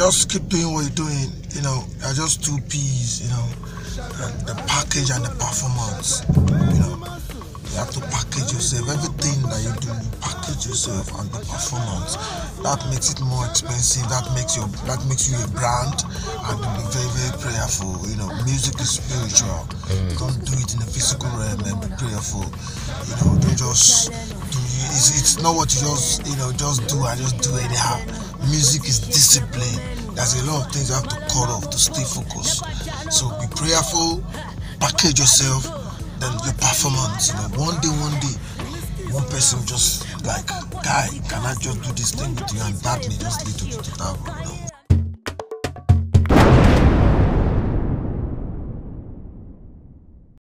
just keep doing what you're doing. You know, they're just two P's. You know, and the package and the performance. You know, you have to package yourself. Everything that you do, you package yourself and the performance. That makes it more expensive. That makes your that makes you a brand, and be very very prayerful. You know, music is spiritual. Don't do it in the physical realm and be prayerful. You know, don't just do. It's, it's not what you just you know just do and just do anyhow. Music is discipline. There's a lot of things you have to cut off to stay focused. So be prayerful, package yourself, then your performance. You know, one day, one day, one person just like, guy, can I just do this thing with you? And that may just lead to, know,